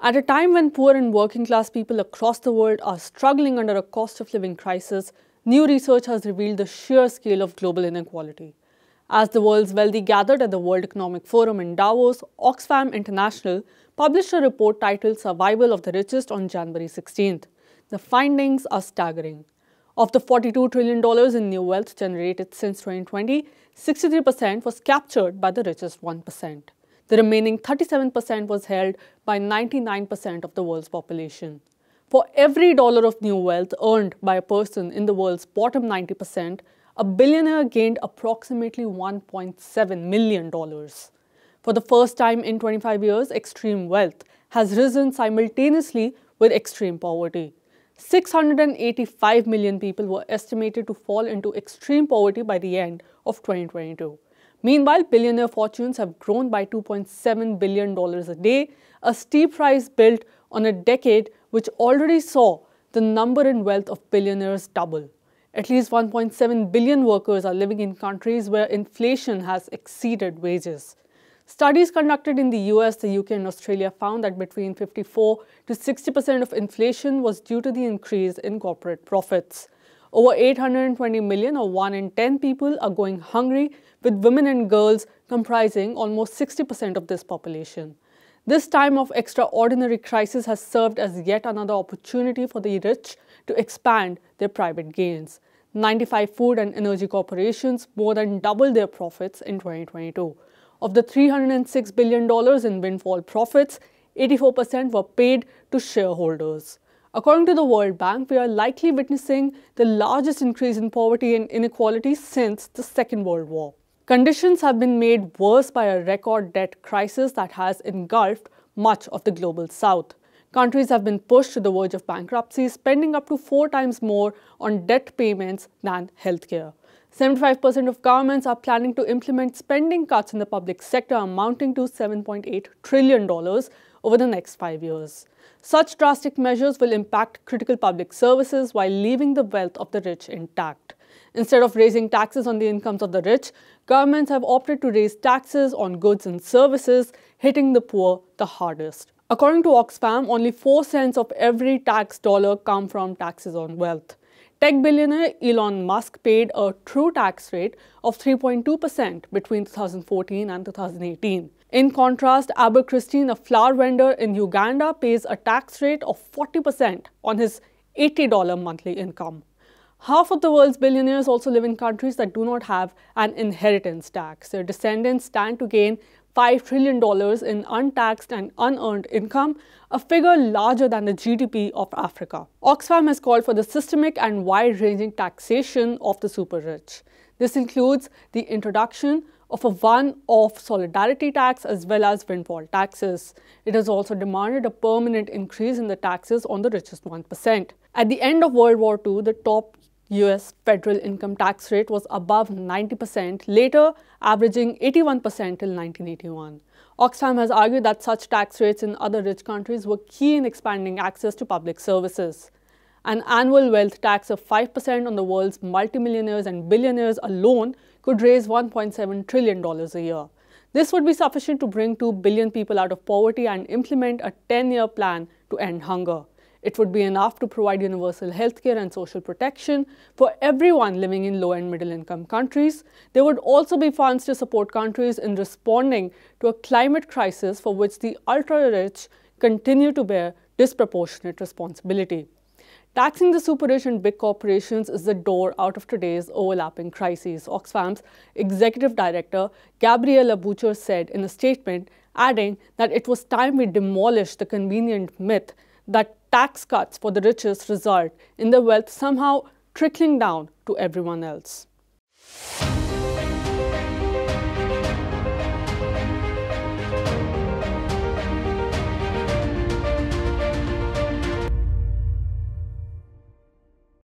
At a time when poor and working class people across the world are struggling under a cost of living crisis, new research has revealed the sheer scale of global inequality. As the world's wealthy gathered at the World Economic Forum in Davos, Oxfam International published a report titled Survival of the Richest on January 16th. The findings are staggering. Of the $42 trillion in new wealth generated since 2020, 63% was captured by the richest 1%. The remaining 37% was held by 99% of the world's population. For every dollar of new wealth earned by a person in the world's bottom 90%, a billionaire gained approximately $1.7 million. For the first time in 25 years, extreme wealth has risen simultaneously with extreme poverty. 685 million people were estimated to fall into extreme poverty by the end of 2022. Meanwhile, billionaire fortunes have grown by $2.7 billion a day, a steep rise built on a decade which already saw the number and wealth of billionaires double. At least 1.7 billion workers are living in countries where inflation has exceeded wages. Studies conducted in the US, the UK and Australia found that between 54 to 60% of inflation was due to the increase in corporate profits. Over 820 million or 1 in 10 people are going hungry with women and girls comprising almost 60% of this population. This time of extraordinary crisis has served as yet another opportunity for the rich to expand their private gains. 95 food and energy corporations more than doubled their profits in 2022. Of the $306 billion in windfall profits, 84% were paid to shareholders. According to the World Bank, we are likely witnessing the largest increase in poverty and inequality since the Second World War. Conditions have been made worse by a record debt crisis that has engulfed much of the global south. Countries have been pushed to the verge of bankruptcy, spending up to four times more on debt payments than healthcare. 75% of governments are planning to implement spending cuts in the public sector amounting to $7.8 trillion over the next five years. Such drastic measures will impact critical public services while leaving the wealth of the rich intact. Instead of raising taxes on the incomes of the rich, governments have opted to raise taxes on goods and services, hitting the poor the hardest. According to Oxfam, only 4 cents of every tax dollar come from taxes on wealth. Tech billionaire Elon Musk paid a true tax rate of 3.2% between 2014 and 2018. In contrast, Aber Christine, a flour vendor in Uganda, pays a tax rate of 40% on his $80 monthly income. Half of the world's billionaires also live in countries that do not have an inheritance tax. Their descendants stand to gain $5 trillion in untaxed and unearned income, a figure larger than the GDP of Africa. Oxfam has called for the systemic and wide-ranging taxation of the super rich. This includes the introduction of a one-off solidarity tax as well as windfall taxes. It has also demanded a permanent increase in the taxes on the richest 1%. At the end of World War II, the top US federal income tax rate was above 90%, later averaging 81% till 1981. Oxfam has argued that such tax rates in other rich countries were key in expanding access to public services. An annual wealth tax of 5% on the world's multimillionaires and billionaires alone could raise $1.7 trillion a year. This would be sufficient to bring 2 billion people out of poverty and implement a 10-year plan to end hunger. It would be enough to provide universal healthcare and social protection for everyone living in low and middle income countries. There would also be funds to support countries in responding to a climate crisis for which the ultra rich continue to bear disproportionate responsibility. Taxing the super rich and big corporations is the door out of today's overlapping crises, Oxfam's executive director Gabriela Bucher said in a statement, adding that it was time we demolished the convenient myth that tax cuts for the richest result in the wealth somehow trickling down to everyone else.